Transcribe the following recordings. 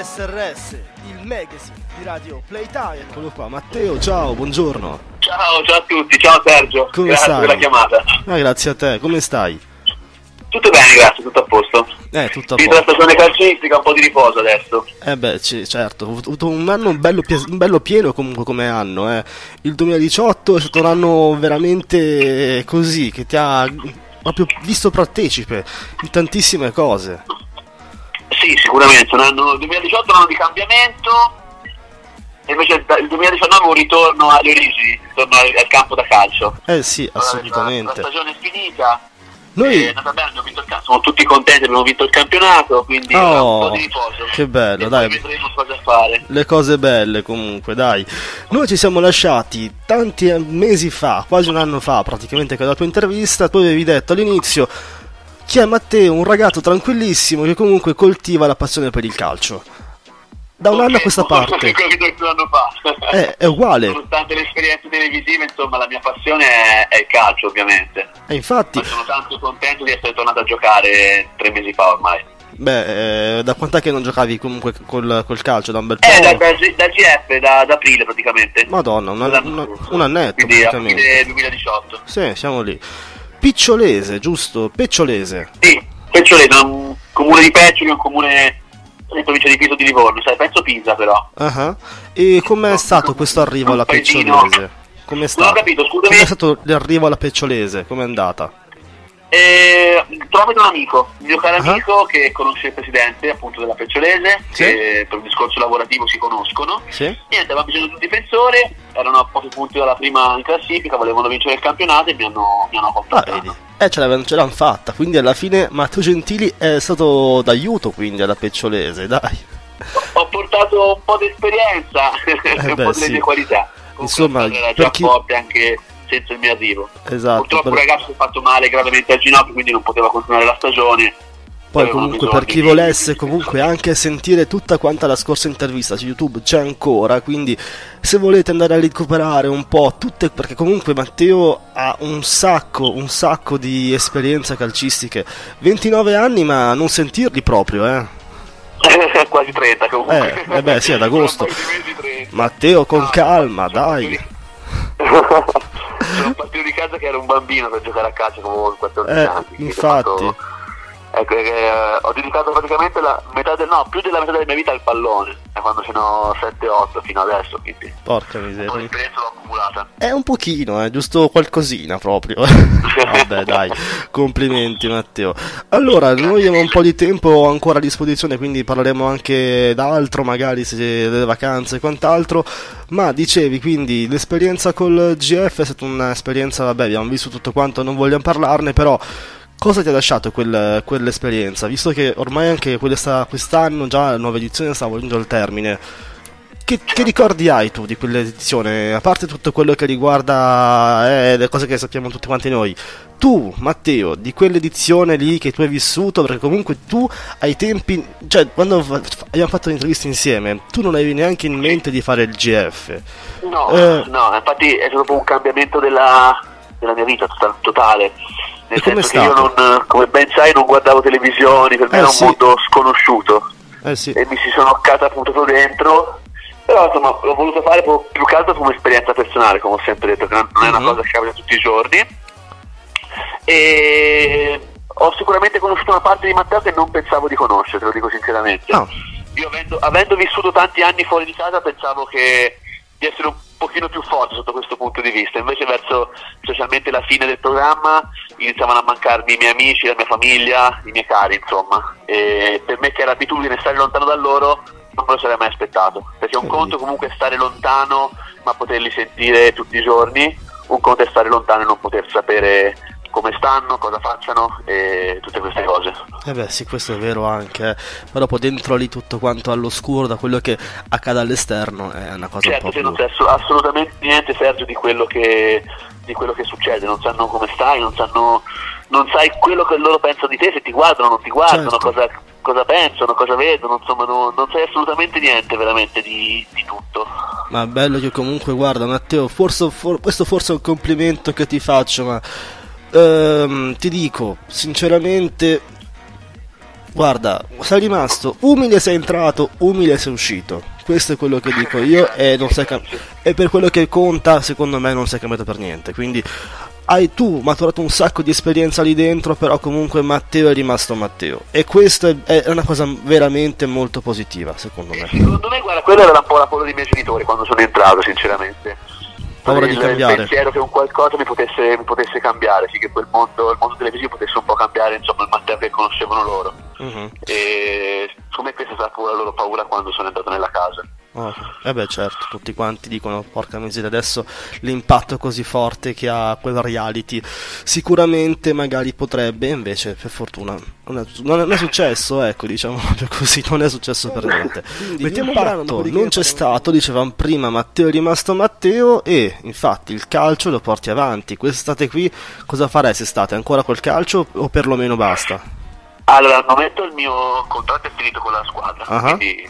SRS, il magazine di Radio Playtime. Eccolo qua, Matteo, ciao, buongiorno. Ciao, ciao a tutti, ciao Sergio. Come grazie stai? per la chiamata. Ah, grazie a te, come stai? Tutto bene, grazie, tutto a posto. Eh, tutto a Finita la posto. stagione calcistica, un po' di riposo adesso. Eh beh, c- certo, ho avuto un anno bello, pie- bello pieno comunque come anno, eh. Il 2018 è stato un anno veramente così, che ti ha proprio visto partecipe in tantissime cose. Sì, sicuramente, il 2018 è un anno di cambiamento, e invece il 2019 è un ritorno alle origini, ritorno al, campo da calcio. Eh sì, La, assolutamente. la stagione è finita, Noi... è andata bene, abbiamo vinto il campionato, siamo tutti contenti, abbiamo vinto il campionato, quindi Oh, un po' di riposo. che bello, e dai. Vedremo cosa fare. Le cose belle comunque, dai. Noi ci siamo lasciati tanti mesi fa, quasi un anno fa praticamente che la tua intervista, tu avevi detto all'inizio chi è Matteo, un ragazzo tranquillissimo che comunque coltiva la passione per il calcio. Da un anno a questa parte. Anno fa. È, è uguale. Nonostante le esperienze televisive, insomma, la mia passione è, è il calcio, ovviamente. E infatti, Ma sono tanto contento di essere tornato a giocare tre mesi fa ormai. beh, eh, da quant'è che non giocavi comunque col, col calcio? Da un bel po'? Eh, da, da, da GF, da, ad aprile praticamente. Madonna, un, an- L'anno un- annetto Quindi praticamente. aprile 2018. Sì, siamo lì. Picciolese, giusto? Pecciolese. Sì, Pecciolese, un comune di Peccioli, un comune in provincia di Piso di Livorno, sai, penso Pisa però. Ah, E com'è stato questo arrivo alla. Pecciolese? Com'è Non ho stato? capito, scusami. Com'è stato l'arrivo alla Pecciolese? Com'è andata? Eh, trovate un amico, un mio caro Ah. amico che conosce il presidente appunto della Pecciolese, Sì. che per un discorso lavorativo si conoscono. Sì? Niente, avevamo bisogno di un difensore, erano a pochi punti dalla prima in classifica, volevano vincere il campionato e mi hanno, mi hanno Ah, contattato. vedi. Eh, ce l'avevano, ce l'hanno fatta. Quindi alla fine Matteo Gentili è stato d'aiuto quindi alla Pecciolese, dai. Ho portato un po' di esperienza e un Eh beh, po' sì. mie qualità. Comunque Insomma, per già chi- anche senza il mio arrivo. Esatto. Purtroppo per- un ragazzo si è fatto male gravemente al ginocchio, quindi non poteva continuare la stagione. Poi comunque per chi volesse comunque anche sentire tutta quanta la scorsa intervista su YouTube c'è ancora, quindi se volete andare a recuperare un po' tutte perché comunque Matteo ha un sacco, un sacco di esperienze calcistiche. 29 anni ma non sentirli proprio, eh. Quasi 30 comunque. Eh, eh beh, sì, ad agosto. Sono un paio di mesi 30. Matteo con Ah, calma, dai. Sono partito di casa che ero un bambino per giocare a calcio come avevo 14 Eh, anni. infatti. Ecco, eh, ho dedicato praticamente la metà del, no, più della metà della mia vita al pallone, da quando ho 7-8 fino adesso, quindi Porca un po' di miseria. esperienza l'ho accumulata. È un pochino, eh, giusto qualcosina proprio. Vabbè, dai, complimenti Matteo. Allora, noi abbiamo un po' di tempo ancora a disposizione, quindi parleremo anche d'altro, magari se delle vacanze e quant'altro. Ma dicevi, quindi l'esperienza col GF è stata un'esperienza, vabbè, abbiamo visto tutto quanto, non vogliamo parlarne, però cosa ti ha lasciato quel- quell'esperienza? Visto che ormai anche questa- quest'anno già la nuova edizione sta volgendo al termine. Che, che ricordi hai tu di quell'edizione? A parte tutto quello che riguarda eh, le cose che sappiamo tutti quanti noi. Tu, Matteo, di quell'edizione lì che tu hai vissuto, perché comunque tu ai tempi, cioè quando fa- abbiamo fatto l'intervista insieme, tu non avevi neanche in mente di fare il GF. No, Eh. no, infatti è stato proprio un cambiamento della, della mia vita tota- totale. Nel E com'è senso che io non, come ben sai, non guardavo televisioni, per me Eh, era un sì. mondo sconosciuto. Eh sì, e mi si sono catapultato dentro. Però insomma l'ho voluto fare più che altro come esperienza personale, come ho sempre detto, che non è una Mhm. cosa che capita tutti i giorni. E ho sicuramente conosciuto una parte di Matteo che non pensavo di conoscere, te lo dico sinceramente. Ah. Io avendo, avendo vissuto tanti anni fuori di casa pensavo che di essere un pochino più forte sotto questo punto di vista, invece verso specialmente la fine del programma iniziavano a mancarmi i miei amici, la mia famiglia, i miei cari insomma. E per me che era abitudine stare lontano da loro non me lo sarei mai aspettato, perché un conto comunque è stare lontano ma poterli sentire tutti i giorni, un conto è stare lontano e non poter sapere come stanno, cosa facciano e tutte queste cose. eh beh sì, questo è vero anche, eh. ma dopo dentro lì tutto quanto all'oscuro da quello che accade all'esterno è una cosa Certo, un po' non più... sai ass- assolutamente niente Sergio di quello che di quello che succede, non sanno come stai, non sanno non sai quello che loro pensano di te, se ti guardano, non ti guardano, Certo. cosa, cosa pensano, cosa vedono, insomma non, non sai assolutamente niente veramente di, di tutto. Ma bello che comunque, guarda Matteo, forse, for- questo forse è un complimento che ti faccio, ma ehm, ti dico, sinceramente, Guarda, sei rimasto umile sei entrato, umile sei uscito. Questo è quello che dico io e, cam- e per quello che conta, secondo me, non sei cambiato per niente. Quindi hai tu maturato un sacco di esperienza lì dentro, però comunque Matteo è rimasto Matteo. E questo è, è una cosa veramente molto positiva, secondo me. Secondo me, guarda, quella era un po' la paura dei miei genitori quando sono entrato, sinceramente. Paura di cambiare. Il pensiero che un qualcosa mi potesse, mi potesse cambiare, sì, che quel mondo, il mondo televisivo potesse un po' cambiare, insomma, il Matteo che conoscevano loro. Mhm. E secondo me questa è stata la loro paura quando sono entrato nella casa. Oh, eh beh certo, tutti quanti dicono porca miseria adesso l'impatto così forte che ha quel reality. Sicuramente magari potrebbe invece per fortuna non è, non è successo ecco diciamo proprio così non è successo per niente. Mettiamo un patto non c'è stato dicevamo prima Matteo è rimasto Matteo e infatti il calcio lo porti avanti. Quest'estate qui cosa faresti estate ancora col calcio o perlomeno basta Allora, al momento il mio contratto è finito con la squadra, Ah. quindi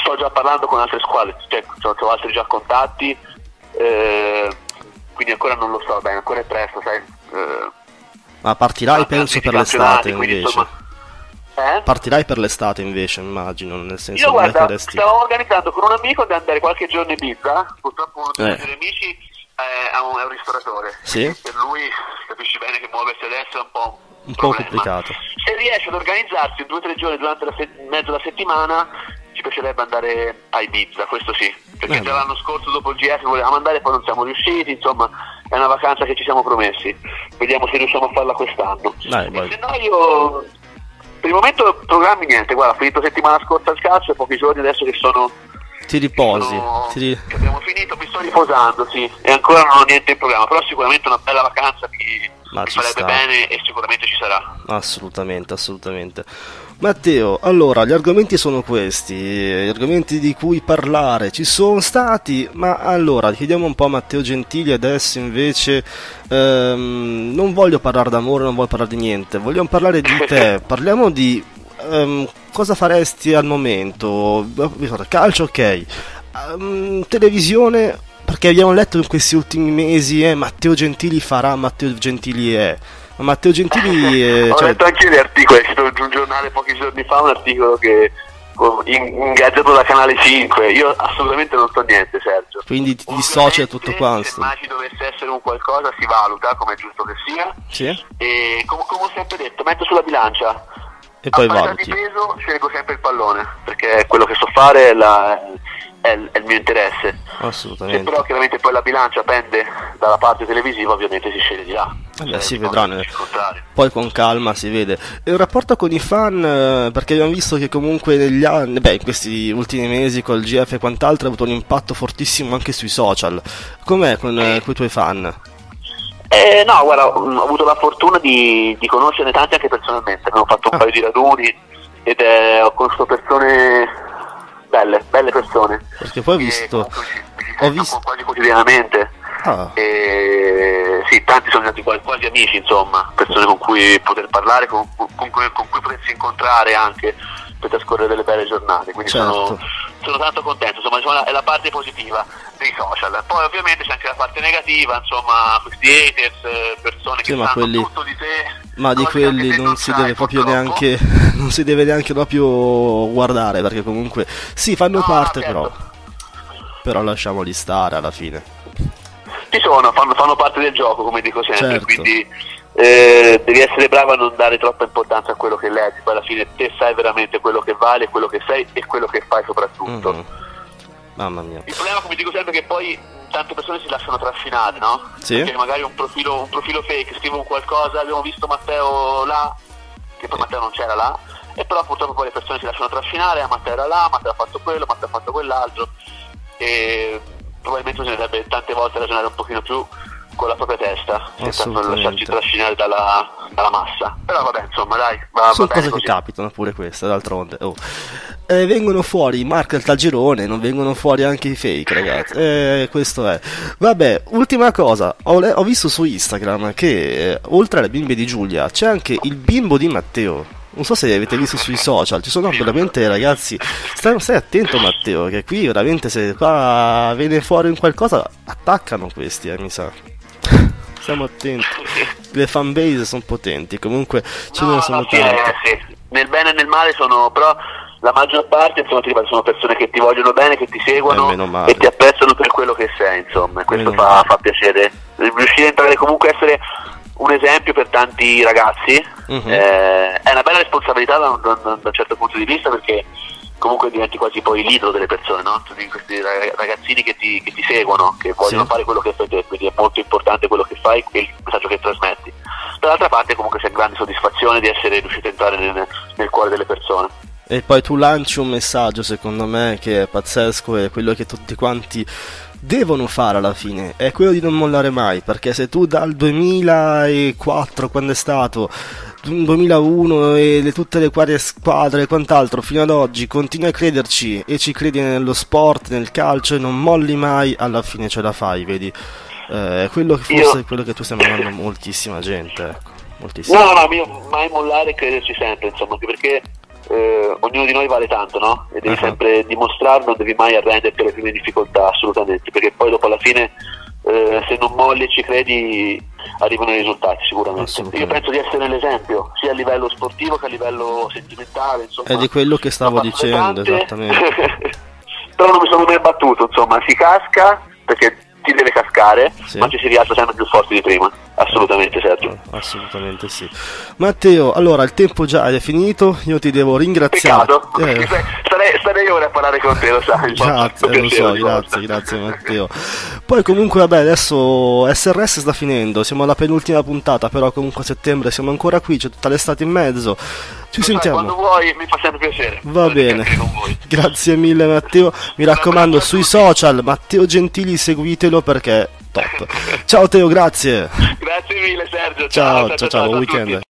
sto già parlando con altre squadre, cioè ho, altri già contatti, eh, quindi ancora non lo so bene, ancora è presto, sai. Eh, ma partirai penso per l'estate invece insomma, eh? partirai per l'estate invece immagino nel senso Io che guarda, stavo organizzando con un amico di andare qualche giorno in Ibiza, purtroppo uno dei Eh. miei amici eh, è un, è un ristoratore. Sì. Per lui capisci bene che muoversi adesso è un po' Un po' problema. complicato. Se riesce ad organizzarsi due o tre giorni durante la se- mezzo alla settimana, ci piacerebbe andare a Ibiza, questo sì. Perché già l'anno scorso dopo il GF volevamo andare, poi non siamo riusciti, insomma è una vacanza che ci siamo promessi. Vediamo se riusciamo a farla quest'anno. Dai, E vai. se no io per il momento programmi niente, guarda, ho finito settimana scorsa il calcio e pochi giorni adesso che sono ti riposi sono- ti che abbiamo finito, mi sto riposando, sì, e ancora non ho niente in programma, però sicuramente una bella vacanza mi, Ma ci farebbe sta. bene e sicuramente ci sarà. Assolutamente, assolutamente. Matteo, allora, gli argomenti sono questi, gli argomenti di cui parlare ci sono stati, ma allora chiediamo un po' a Matteo Gentili adesso invece, ehm, non voglio parlare d'amore, non voglio parlare di niente, vogliamo parlare di te, parliamo di ehm, cosa faresti al momento, calcio ok, Ehm, televisione, perché abbiamo letto in questi ultimi mesi, eh, Matteo Gentili farà, Matteo Gentili è... Ma Matteo Gentili eh, ho cioè, letto anche io gli articoli, è giù un giornale pochi giorni fa, un articolo che in- ingaggiato da Canale 5, io assolutamente non so niente Sergio. quindi ti dissoci da tutto quanto. Se mai ci dovesse essere un qualcosa si valuta, come è giusto che sia, Sì? e com- come ho sempre detto, metto sulla bilancia. E poi valuti. di peso scelgo sempre il pallone, perché quello che so fare, è, la- è il, è il mio interesse. Se Assolutamente. però chiaramente poi la bilancia pende dalla parte televisiva, ovviamente si sceglie di là. Vabbè, Se si no, vedrà, contrario. Poi con calma si vede. E il rapporto con i fan, eh, perché abbiamo visto che comunque negli anni, beh, in questi ultimi mesi col GF e quant'altro ha avuto un impatto fortissimo anche sui social. Com'è con, eh, con i tuoi fan? Eh, no, guarda, mh, ho avuto la fortuna di, di conoscerne tanti anche personalmente. Abbiamo fatto un Ah. paio di raduni ed eh, ho conosciuto persone belle persone. Perché poi ho visto... ho visto- quasi quotidianamente. Ah, E, sì, tanti sono diventati quasi, quasi amici, insomma, persone con cui poter parlare, con, con cui, con cui potersi incontrare anche per trascorrere delle belle giornate. Quindi Certo. sono, sono tanto contento, insomma, diciamo, è la parte positiva dei social. Poi ovviamente c'è anche la parte negativa, insomma, questi haters, eh, persone Sì, che sanno quelli- tutto di te. Ma di quelli non si deve proprio neanche... non si deve neanche proprio guardare, perché comunque... Sì, fanno No, parte certo. però... Però lasciamoli stare alla fine. Ci sono, fanno, fanno parte del gioco, come dico sempre, Certo. quindi eh, devi essere bravo a non dare troppa importanza a quello che leggi, poi alla fine te sai veramente quello che vale, quello che sei e quello che fai soprattutto. Mhm. Mamma mia. Il problema, come dico sempre, è che poi tante persone si lasciano trascinare, no? Sì. Perché magari un profilo, un profilo fake, scrive un qualcosa, abbiamo visto Matteo là, che poi Matteo non c'era là, e però purtroppo poi le persone si lasciano trascinare, ah, Matteo era là, Matteo ha fatto quello, Matteo ha fatto quell'altro, e probabilmente bisognerebbe tante volte ragionare un pochino più con la propria testa, senza lasciarci trascinare dalla, dalla massa. Però vabbè, insomma, dai, va, Sono va cose che capitano pure queste, d'altronde. Oh. Eh, vengono fuori i marker dal girone, non vengono fuori anche i fake, ragazzi. Eh, questo è. Vabbè, ultima cosa. Ho, ho visto su Instagram che eh, oltre alle bimbe di Giulia c'è anche il bimbo di Matteo. Non so se avete visto sui social, ci sono veramente ragazzi. Stai, stai attento, Matteo, che qui veramente se qua viene fuori un qualcosa, attaccano questi, eh, mi sa. Stiamo attenti. Le fanbase sono potenti, comunque ce No, ne sono tante. sì. nel bene e nel male sono però la maggior parte insomma, ti ripeto, sono persone che ti vogliono bene, che ti seguono eh, e ti apprezzano per quello che sei, insomma, questo fa, fa, piacere. Riuscire a entrare comunque a essere un esempio per tanti ragazzi uh-huh. eh, è una bella responsabilità da un, da, da un, certo punto di vista perché comunque diventi quasi poi l'idolo delle persone, no? Tutti questi ragazzini che ti, che ti seguono, che vogliono sì. fare quello che fai te, quindi è molto importante quello che fai e il messaggio che trasmetti. Dall'altra parte comunque c'è grande soddisfazione di essere riuscito a entrare nel, nel cuore delle persone. E poi tu lanci un messaggio, secondo me, che è pazzesco e quello che tutti quanti devono fare alla fine è quello di non mollare mai perché se tu dal 2004 quando è stato 2001 e le, tutte le varie squadre e quant'altro fino ad oggi continui a crederci e ci credi nello sport, nel calcio e non molli mai alla fine ce la fai vedi eh, quello che forse io... è quello che tu stai mandando moltissima gente ecco. moltissima. no no io mai mollare e crederci sempre insomma anche perché eh, ognuno di noi vale tanto, no? E devi uh-huh. sempre dimostrarlo, non devi mai arrenderti alle prime difficoltà, assolutamente, perché poi dopo alla fine eh, se non molli e ci credi arrivano i risultati sicuramente. Io penso di essere l'esempio, sia a livello sportivo che a livello sentimentale. Insomma, È di quello che stavo dicendo, esattamente. Però non mi sono mai battuto, insomma, si casca perché ti deve cascare, sì. ma ci si rialza sempre più forti di prima. Assolutamente Sergio. Assolutamente sì. Matteo, allora il tempo già è finito, io ti devo ringraziare. Peccato, eh. starei, starei ore a parlare con te, lo sai. Grazie, lo so, grazie, grazie Matteo. Poi comunque vabbè, adesso SRS sta finendo, siamo alla penultima puntata, però comunque a settembre siamo ancora qui, c'è tutta l'estate in mezzo. Ci lo sentiamo. Sai, quando vuoi mi fa sempre piacere. Va bene. Grazie mille Matteo. Mi raccomando sui social Matteo Gentili seguitelo perché top. Ciao Teo, grazie. Grazie mille Sergio. Ciao, ciao, ciao, ciao buon weekend.